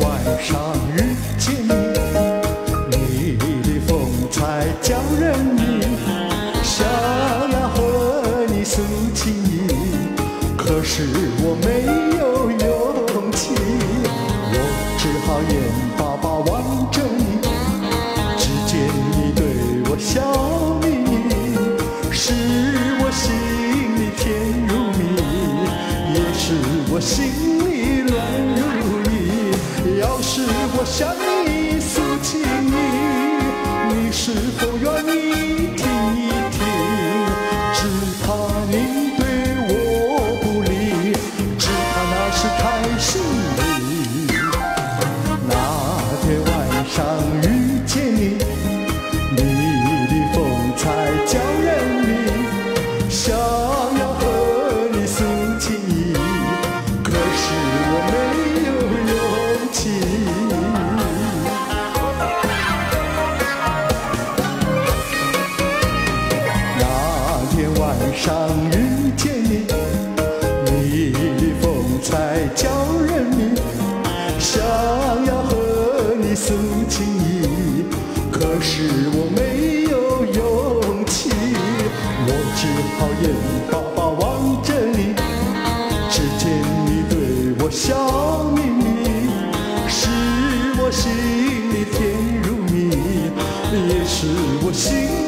晚上遇见你，你的风采叫人迷，想要和你。诉情意，可是我没有勇气，我只好眼巴巴望着你，只见你。对我笑眯眯，是我心里甜如蜜，也是我心里乱如。向你诉情意，你是否愿意听一听？上遇见你，你的风采叫人迷，想要和你诉情意，可是我没有勇气，我只好眼巴巴望着你，只见你对我笑眯眯，是我心里甜如蜜，也是我心里。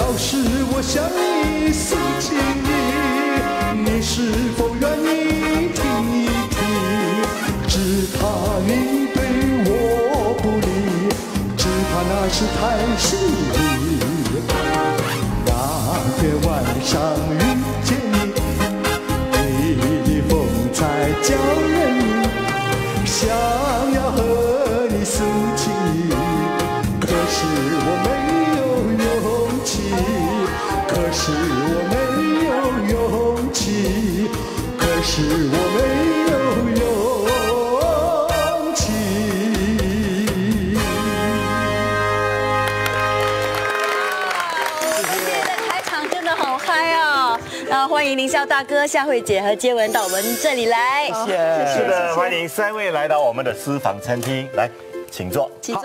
要是我向你诉情意，你是否愿意听一听？只怕你对我不理，只怕那是太心里。那天晚上遇见你，你的风采叫人迷，想要和你诉情意，可是我没，可是我没有勇气，可是我没有勇气。今天的开场真的好嗨啊！那欢迎林霄大哥、夏慧姐和接文到我们这里来，谢是的，欢迎三位来到我们的私房餐厅，来，请坐。请坐。